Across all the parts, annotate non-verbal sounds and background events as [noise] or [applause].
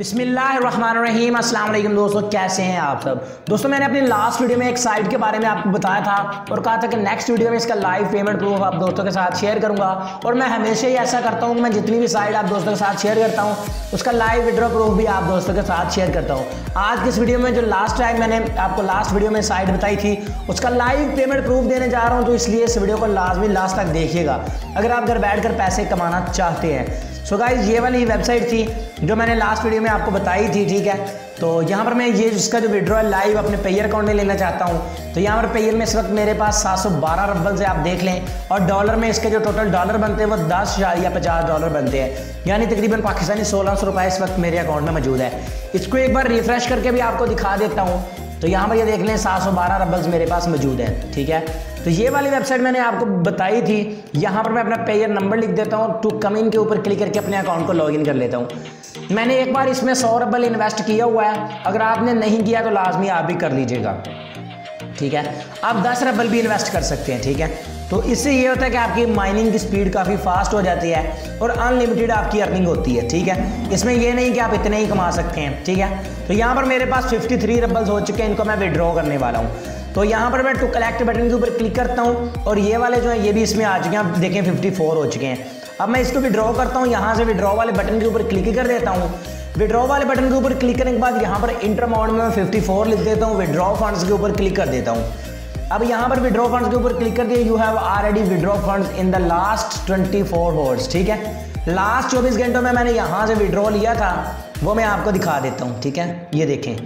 अस्सलाम वालेकुम दोस्तों, कैसे हैं आप सब? दोस्तों, मैंने अपनी लास्ट वीडियो में एक साइट के बारे में आपको बताया था और कहा था कि नेक्स्ट वीडियो में इसका लाइव पेमेंट प्रूफ आप दोस्तों के साथ शेयर करूँगा। और मैं हमेशा ही ऐसा करता हूँ कि मैं जितनी भी साइट आप दोस्तों के साथ शेयर करता हूँ, उसका लाइव विड्रॉ प्रूफ भी आप दोस्तों के साथ शेयर करता हूँ। आज की इस वीडियो में जो लास्ट टाइम मैंने आपको लास्ट वीडियो में साइट बताई थी, उसका लाइव पेमेंट प्रूफ देने जा रहा हूँ तो इसलिए इस वीडियो को लाजमी लास्ट तक देखिएगा। अगर आप घर बैठ पैसे कमाना चाहते हैं। सो गाइज़ ये वाली वेबसाइट थी जो मैंने लास्ट वीडियो में आपको बताई थी, ठीक है? तो यहाँ पर मैं ये इसका जो विड्रॉल लाइव अपने पेयर अकाउंट में लेना चाहता हूँ तो यहाँ पर पेयर में इस वक्त मेरे पास 712 रबल से आप देख लें और डॉलर में इसके जो टोटल डॉलर बनते हैं वो दस या पचास डॉलर बनते हैं। यानी तकरीबन पाकिस्तानी सोलह सौ रुपये इस वक्त मेरे अकाउंट में मौजूद है। इसको एक बार रिफ्रेश करके भी आपको दिखा देता हूँ तो यहाँ पर ये देख लें सात सौ बारह रबल्स मेरे पास मौजूद है, ठीक है? तो ये वाली वेबसाइट मैंने आपको बताई थी। यहाँ पर मैं अपना पेयर नंबर लिख देता हूँ। टू कम इन के ऊपर क्लिक करके अपने अकाउंट को लॉगिन कर लेता हूँ। मैंने एक बार इसमें सौ रबल इन्वेस्ट किया हुआ है। अगर आपने नहीं किया तो लाजमी आप भी कर लीजिएगा। ठीक है? आप दस रबल भी इन्वेस्ट कर सकते हैं, ठीक है? तो इससे ये होता है कि आपकी माइनिंग की स्पीड काफ़ी फास्ट हो जाती है और अनलिमिटेड आपकी अर्निंग होती है, ठीक है? इसमें ये नहीं कि आप इतने ही कमा सकते हैं, ठीक है? तो यहाँ पर मेरे पास 53 रबल्स हो चुके हैं। इनको मैं विड्रॉ करने वाला हूँ। तो यहाँ पर मैं टू कलेक्ट बटन के ऊपर क्लिक करता हूँ और ये वाले जो है, ये भी इसमें आ चुके हैं। आप देखें 54 हो चुके हैं। अब मैं इसको विड्रॉ करता हूँ। यहाँ से विड्रॉ वाले बटन के ऊपर क्लिक कर देता हूँ। विड्रॉ वाले बटन के ऊपर क्लिक करने के बाद यहाँ पर इंटर अमाउंट में मैं 54 लिख देता हूँ। विड्रॉ फंड्स के ऊपर क्लिक कर देता हूँ। अब यहाँ पर विड्रॉ फंड्स के ऊपर क्लिक कर दिया। You have already withdraw funds in the last 24 four hours ठीक है? लास्ट 24 घंटों में मैंने यहाँ से विड्रॉ लिया था। वो मैं आपको दिखा देता हूँ, ठीक है? ये देखें।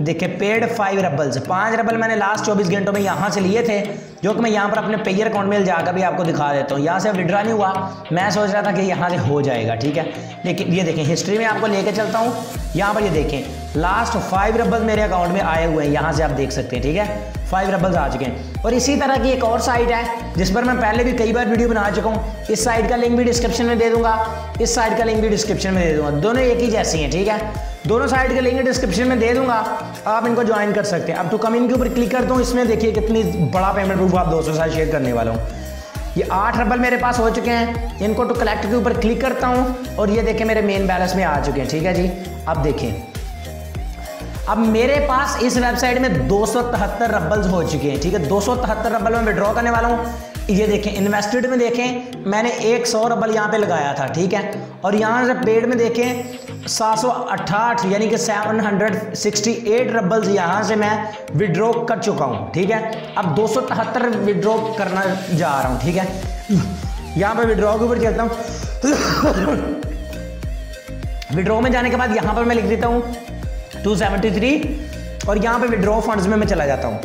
देखिए पेड फाइव रबल्स पाँच रबल मैंने लास्ट चौबीस घंटों में यहाँ से लिए थे, जो कि मैं यहाँ पर अपने पेयर अकाउंट में जाकर भी आपको दिखा देता हूँ। यहाँ से विड्रा नहीं हुआ। मैं सोच रहा था कि यहाँ से हो जाएगा, ठीक है? लेकिन ये देखें हिस्ट्री में आपको लेके चलता हूँ। यहाँ पर ये देखें लास्ट फाइव रबल्स मेरे अकाउंट में आए हुए हैं। यहाँ से आप देख सकते हैं, ठीक है? फाइव रबल्स आ चुके हैं। और इसी तरह की एक और साइट है, जिस पर मैं पहले भी कई बार वीडियो बना चुका हूँ। इस साइट का लिंक भी डिस्क्रिप्शन में दे दूँगा। इस साइट का लिंक भी डिस्क्रिप्शन में दे दूँगा। दोनों एक ही जैसी हैं, ठीक है? दोनों साइड के लिंक डिस्क्रिप्शन में दे दूँगा। आप इनको ज्वाइन कर सकते हैं। अब तो कम इनके ऊपर क्लिक करता हूँ इसमें देखिए कितनी बड़ा पेमेंट प्रूफ आप दोस्तों साथ शेयर करने वाला हूँ। ये आठ रबल मेरे पास हो चुके हैं। इनको टू कलेक्ट के ऊपर क्लिक करता हूँ और ये देखें मेरे मेन बैलेंस में आ चुके हैं, ठीक है जी? अब देखें। अब मेरे पास इस वेबसाइट में दो सौ रबल्स हो चुके हैं, ठीक है? दो सौ रबल में विड्रॉ करने वाला हूँ। ये देखें इन्वेस्टेड में देखें, मैंने एक सौ रबल यहाँ पे लगाया था, ठीक है? और यहाँ से पेड में देखें सात सौ अट्ठाठ, यानी कि seven hundred sixty eight rubles यहाँ से मैं विड्रॉ कर चुका हूँ, ठीक है? अब दो सौ तिहत्तर विड्रॉ करना जा रहा हूँ, ठीक है? यहाँ पर विड्रॉ के ऊपर चलता हूँ। विड्रॉ में जाने के बाद यहाँ पर मैं लिख देता हूँ टू सेवेंटी थ्री और यहाँ पर विड्रॉ फंड्स में मैं चला जाता हूँ।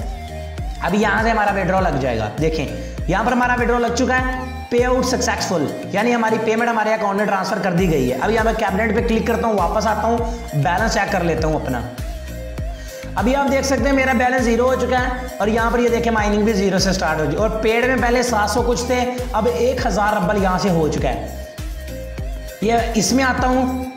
अभी यहाँ से हमारा विड्रॉ लग जाएगा, देखें। यहाँ पर हमारा विड्रॉ लग चुका है। पे आउट सक्सेसफुल यानी हमारी पेमेंट हमारे अकाउंट में ट्रांसफ़र कर दी गई है। अब यहाँ मैं कैबिनेट पे क्लिक करता हूँ, वापस आता हूँ बैलेंस चेक कर लेता हूँ अपना। अभी आप देख सकते हैं मेरा बैलेंस ज़ीरो हो चुका है, और यहाँ पर ये देखें माइनिंग भी ज़ीरो से स्टार्ट हो चुकी और पेड में पहले 700 कुछ थे, अब एक हज़ार रबल यहाँ से हो चुका है। ये इसमें आता हूँ,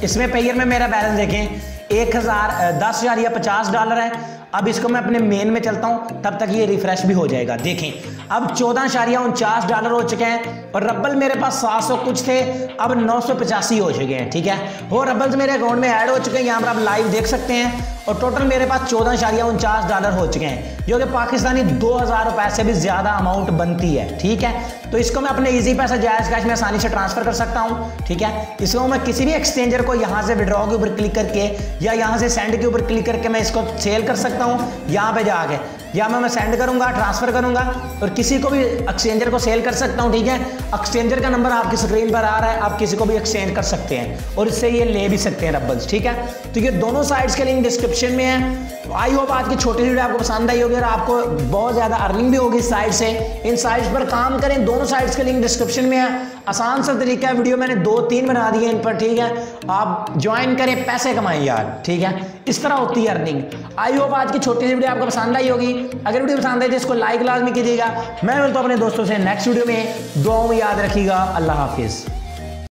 [clears throat] इसमें पेयर में मेरा बैलेंस देखें। एक हज़ार दस हज़ार या पचास डॉलर है। अब इसको मैं अपने मेन में चलता हूँ, तब तक ये रिफ्रेश भी हो जाएगा। देखें, अब चौदह शारिया उनचास डॉलर हो चुके हैं और रबल मेरे पास सात सौ कुछ थे, अब नौ सौ पचासी हो चुके हैं, ठीक है? वो रबल्स मेरे अकाउंट में ऐड हो चुके हैं, यहाँ पर आप लाइव देख सकते हैं। और टोटल मेरे पास चौदह इशारिया उनचास डॉलर हो चुके हैं, जो कि पाकिस्तानी दो हज़ार रुपए से भी ज़्यादा अमाउंट बनती है, ठीक है? तो इसको मैं अपने इजी पैसा, जायज़ कैश में आसानी से ट्रांसफ़र कर सकता हूँ, ठीक है? इसको मैं किसी भी एक्सचेंजर को यहाँ से विड्रॉ के ऊपर क्लिक करके या यहाँ से सेंड के ऊपर क्लिक करके मैं इसको सेल कर सकता हूँ, यहाँ पर जाके। या मैं मैं सेंड करूँगा ट्रांसफ़र करूँगा, और किसी को भी एक्सचेंजर को सेल कर सकता हूँ, ठीक है? एक्सचेंजर का नंबर आपकी स्क्रीन पर आ रहा है, आप किसी को भी एक्सचेंज कर सकते हैं, और इससे ये ले भी सकते हैं रबल्स ठीक है? तो ये दोनों साइड्स के लिंक डिस्क्रिप्शन में है। आई होप आज की छोटी वीडियो आपको पसंद आई होगी, और आपको बहुत ज़्यादा अर्निंग भी होगी इस साइड से। इन साइड्स पर काम करें दोनों साइड्स के लिंक डिस्क्रिप्शन में है। आसान सा तरीका है वीडियो मैंने दो तीन बना दिए इन पर, ठीक है? आप ज्वाइन करें, पैसे कमाएँ यार, ठीक है? इस तरह होती है अर्निंग आई होप आज की छोटी सी वीडियो आपको पसंद आई होगी। अगर वीडियो पसंद आई तो इसको लाइक लाजमी कीजिएगा। मैं मिलता हूँ अपने दोस्तों से नेक्स्ट वीडियो में। दुआओं याद रखिएगा। अल्लाह हाफिज़।